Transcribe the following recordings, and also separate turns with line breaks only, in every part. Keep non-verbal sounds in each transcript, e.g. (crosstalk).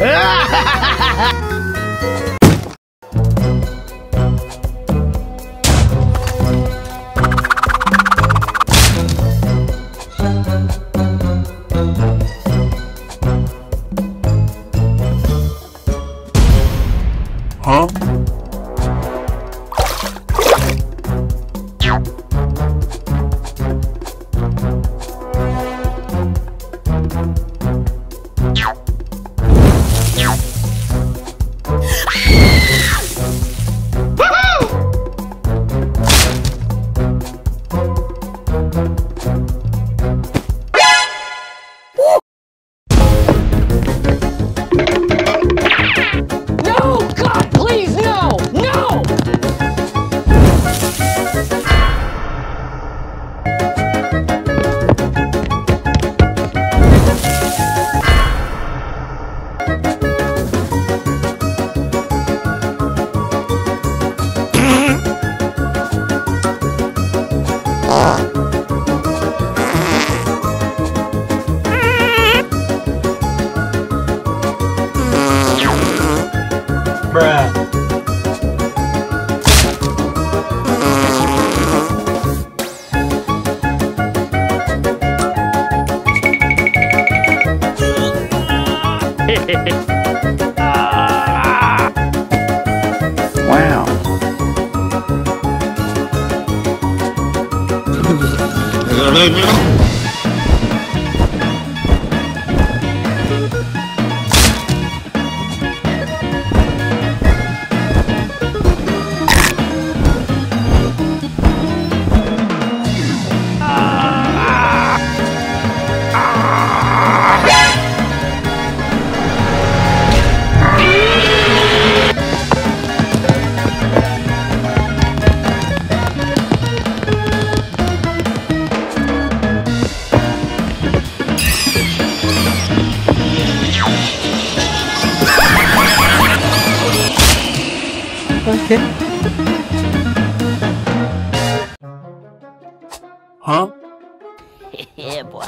啊哈哈哈
哈哈
Huh?
Yeah, boy.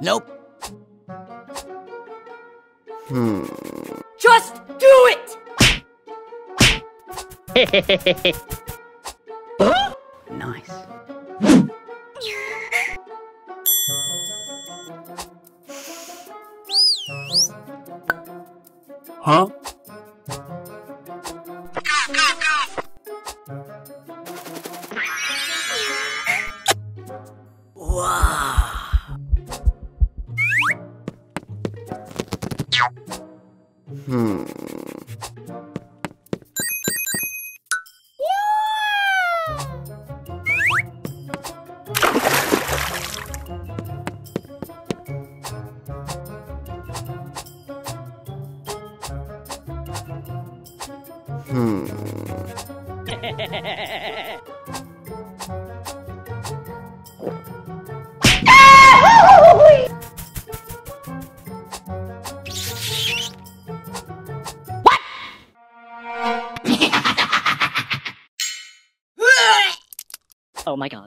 Nope.
Hmm.
Just do it! (laughs)
Hmm.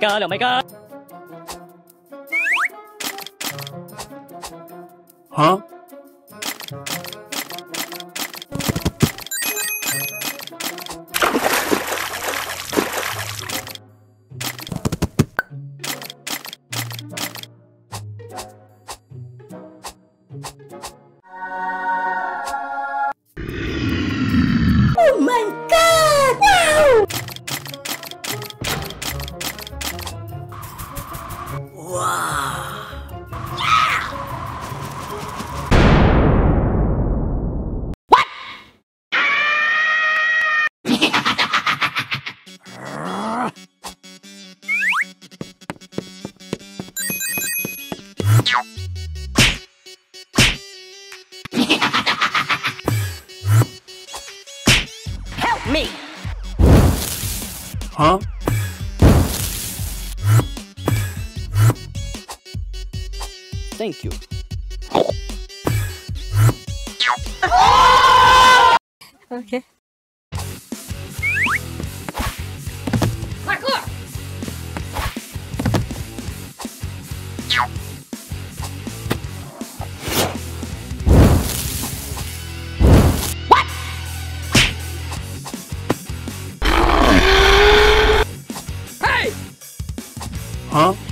my god,
oh my god, oh Thank you.
Okay.
Parkour! Hey!
Huh?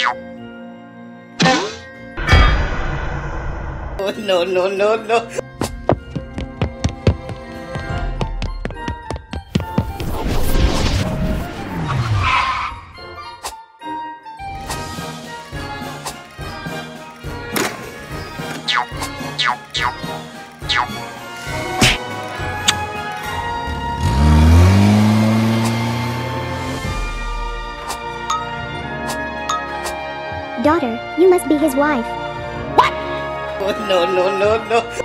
(laughs)
no, no, no, no.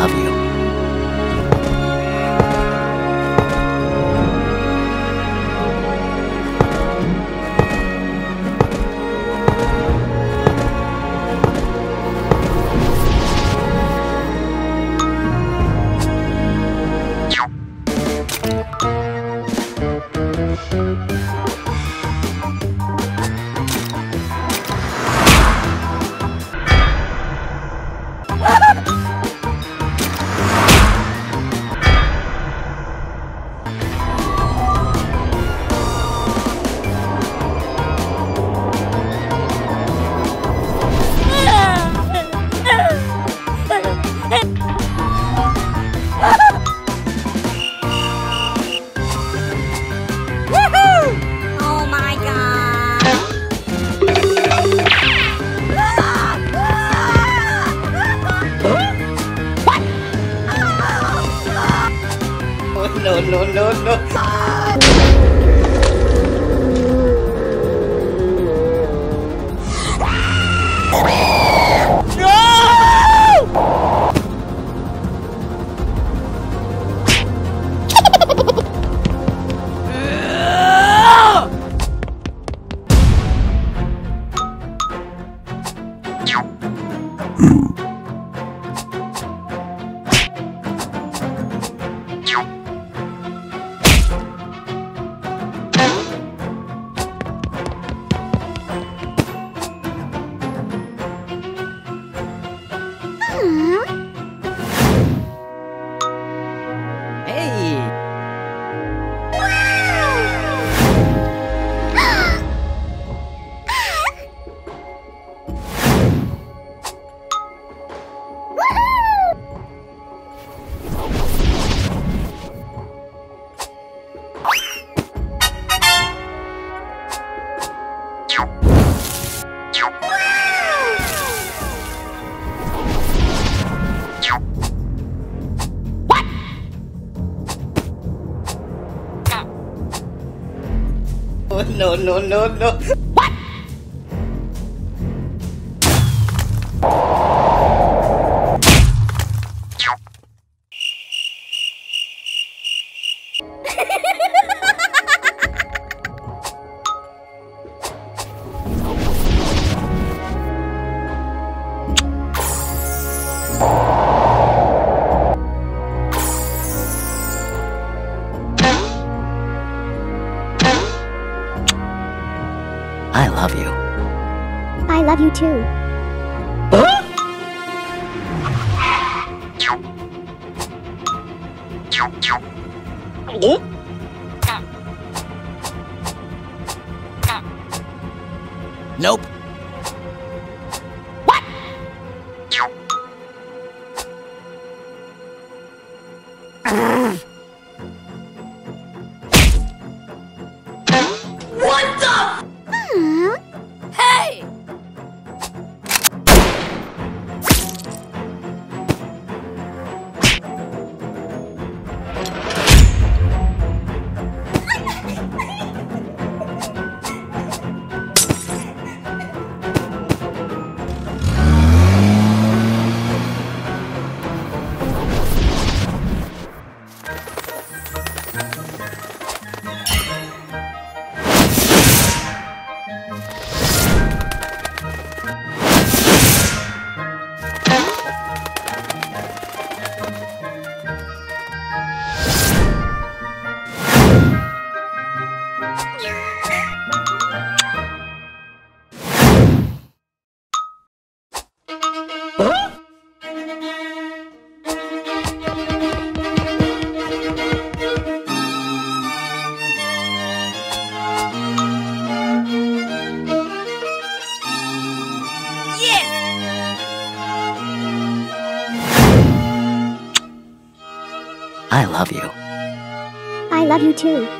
love
you. No, no, no, no. No, no,
Nope. You
too.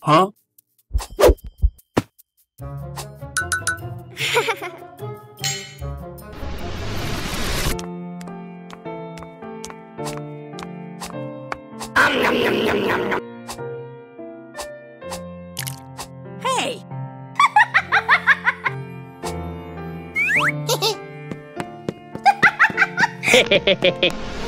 啊！
哈
哈
哈
哈哈！
哈！嘿！
哈哈
哈哈哈哈！
嘿嘿！哈哈
哈！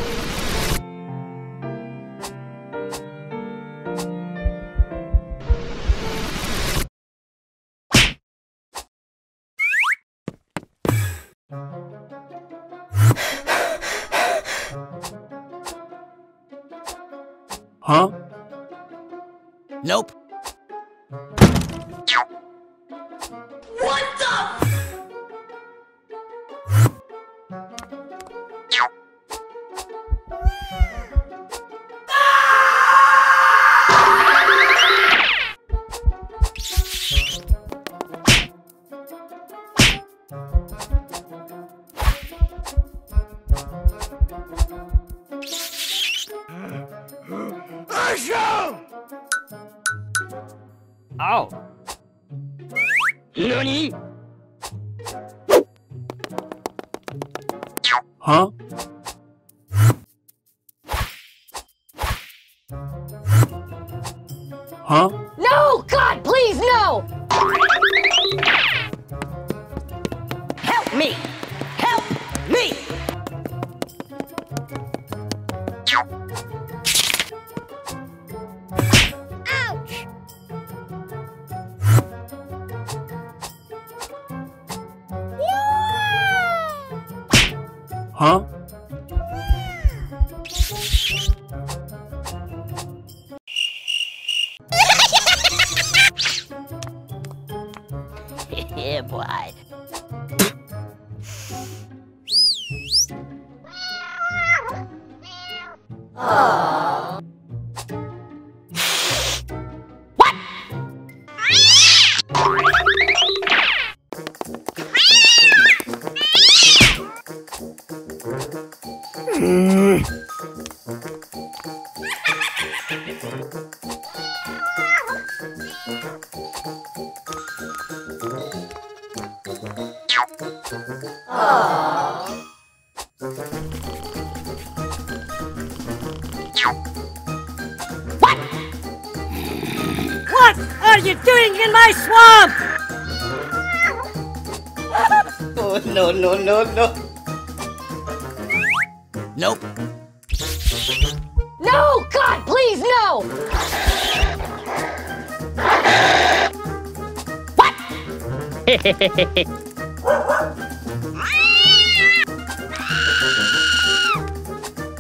Yeah, boy.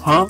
Huh?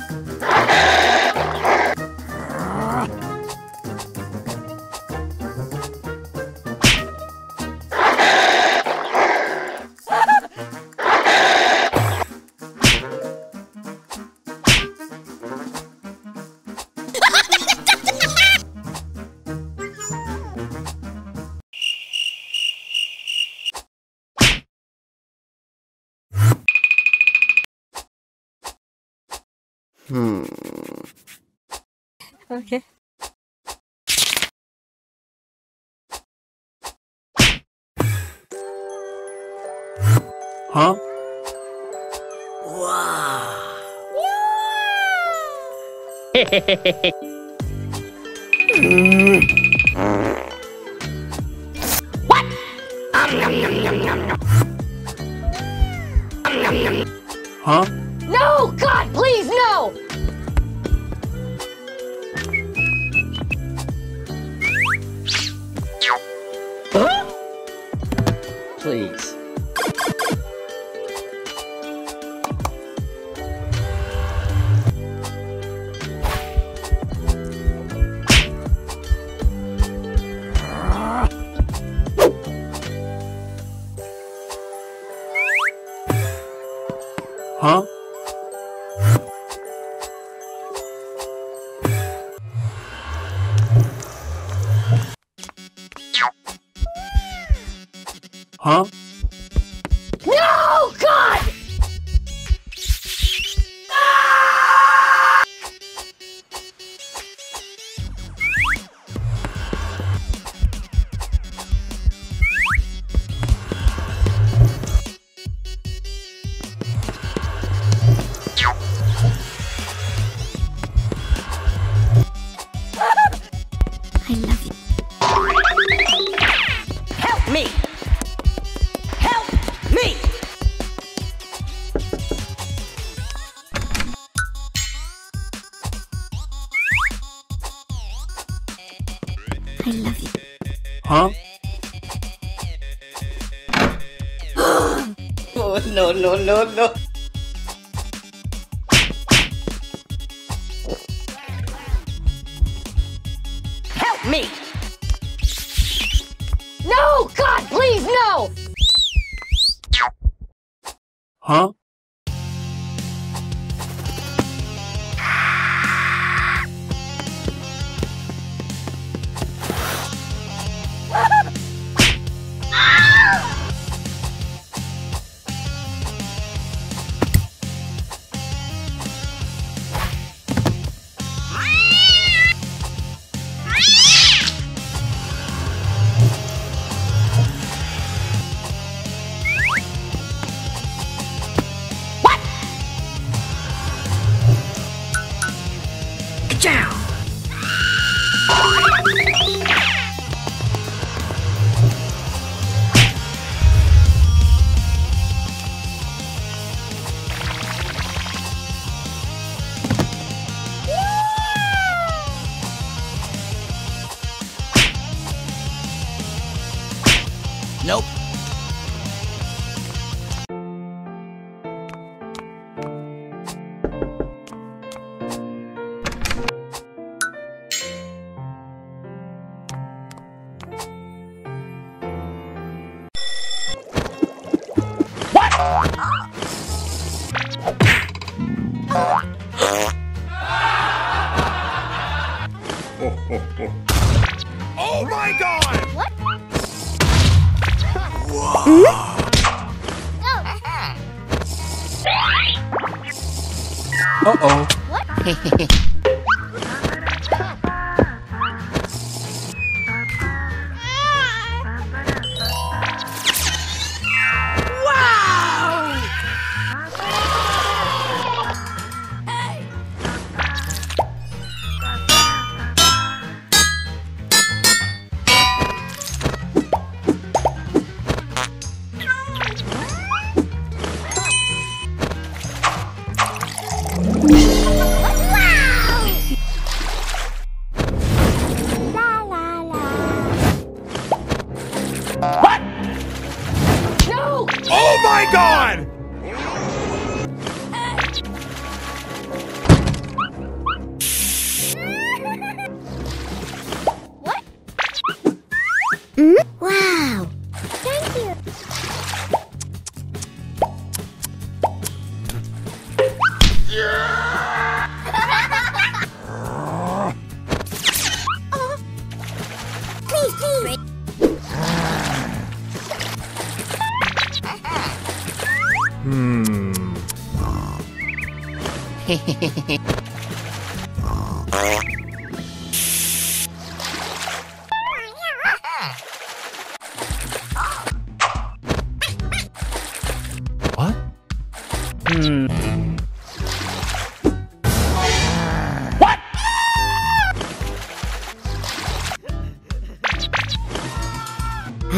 Huh?
No! God, please, no! No,
no,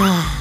wrong.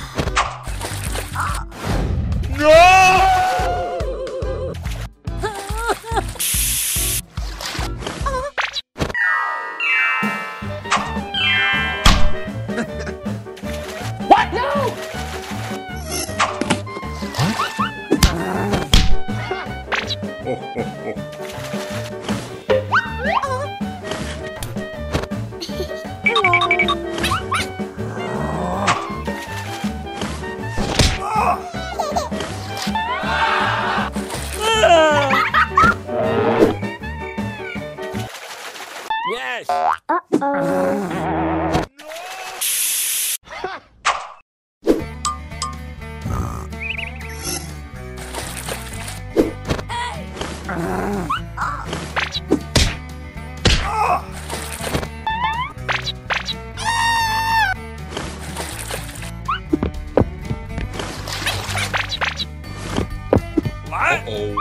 Uh
oh.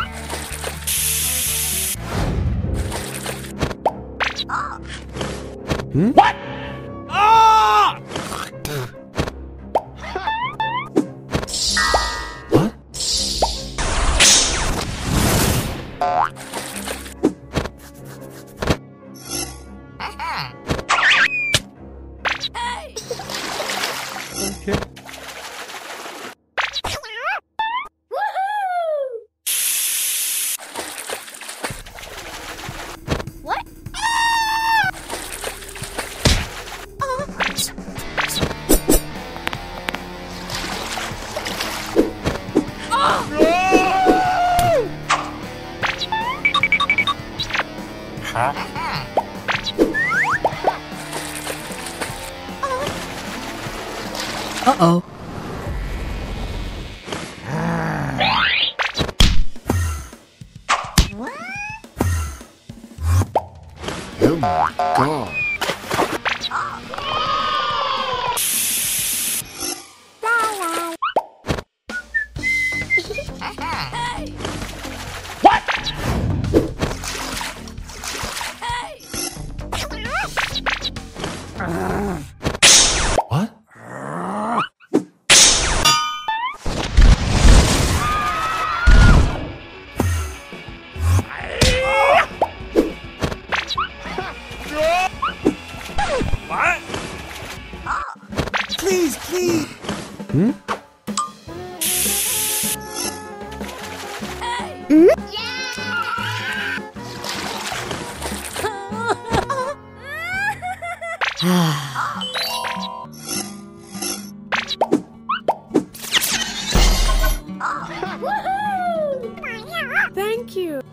What?
Oh my god.
Thank you.